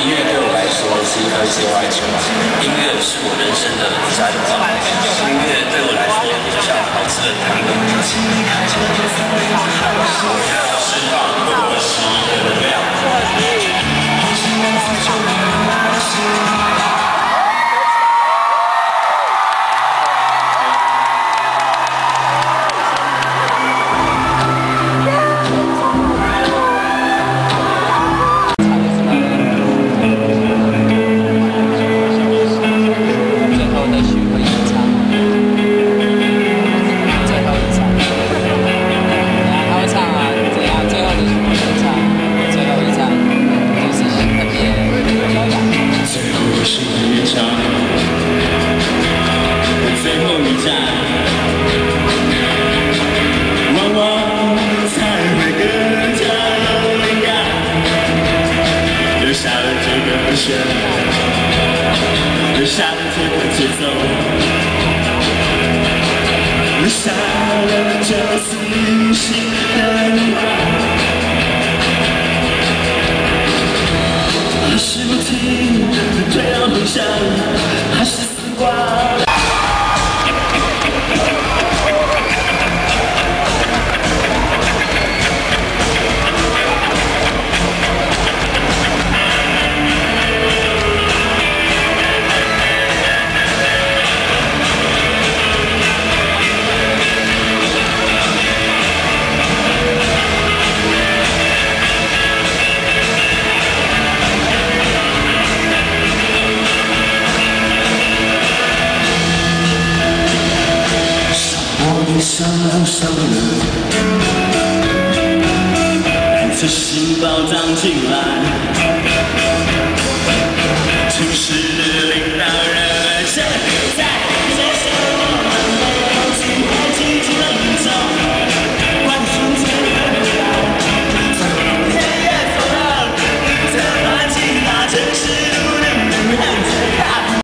音乐对我来说是一个意外之外音乐是我人生的加油留下了这个节奏，留下了这清晰的灵光。是不停的对望梦想，还是死光？伤伤了，带着心暴涨进来，